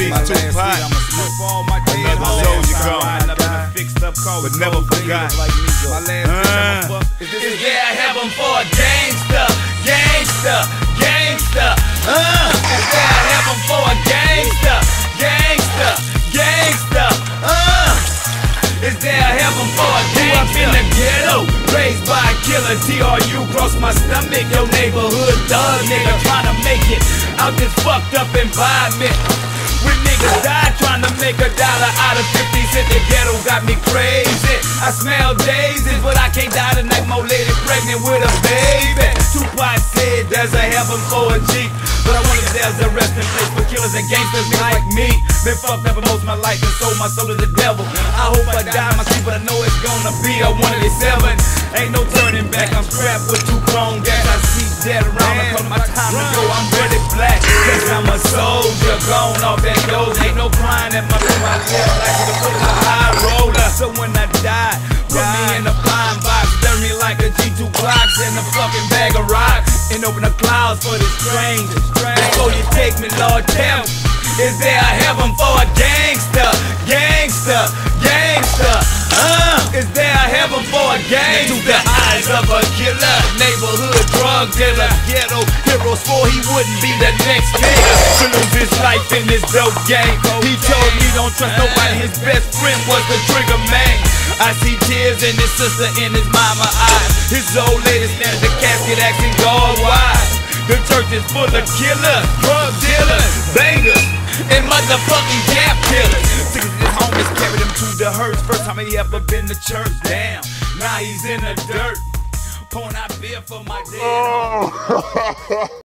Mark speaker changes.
Speaker 1: Big Tupac. Another soldier gone. But never forgot. Uh,
Speaker 2: Is there a heaven for a gangster? Gangster, gangster. Uh, is there a heaven for a gangster? Gangster, gangster. Uh, is there a heaven for a gangster? Grew up in the ghetto, raised by a killer. TRU cross my stomach. Your neighborhood thug nigga trying to make it out this fucked up environment. Make a dollar out of 50 cent, the ghetto got me crazy. I smell daisies, but I can't die tonight. My lady pregnant with a baby. Tupac said there's a heaven for a G. But I wonder if there's a resting place for killers and gangsters like me. Been fucked up for most of my life and sold my soul to the devil. I hope I die my sleep, but I know it's gonna be a one of these seven. Ain't no turning back, I'm strapped with two grown gas. I see dead around the corner, my time to go. I'm ready black. Guess I'm a soldier, gone off that doze. At my room, I like foot of a high roller. So when I die, put me in a pine box, bury me like a G2 Glocks in a fucking bag of rocks, and open the clouds for the strangers. Before you take me, Lord, tell me, is there a heaven for a gangster? Gangster, gangster. Uh, is there a heaven for a gangster? The eyes of a killer, neighborhood drug dealer, ghetto swore he wouldn't be the next nigga to lose his life in this dope game. He told me don't trust nobody. His best friend was the trigger man. I see tears in his sister and his mama eyes. His old lady standing at the casket asking God why. The church is full of killers, drug dealers, bangers, and motherfucking gap killers. Six of his homies carried him to the hearse. First time he ever been to church. Damn, now he's in the dirt. Pouring out beer for my dead. homie. Oh.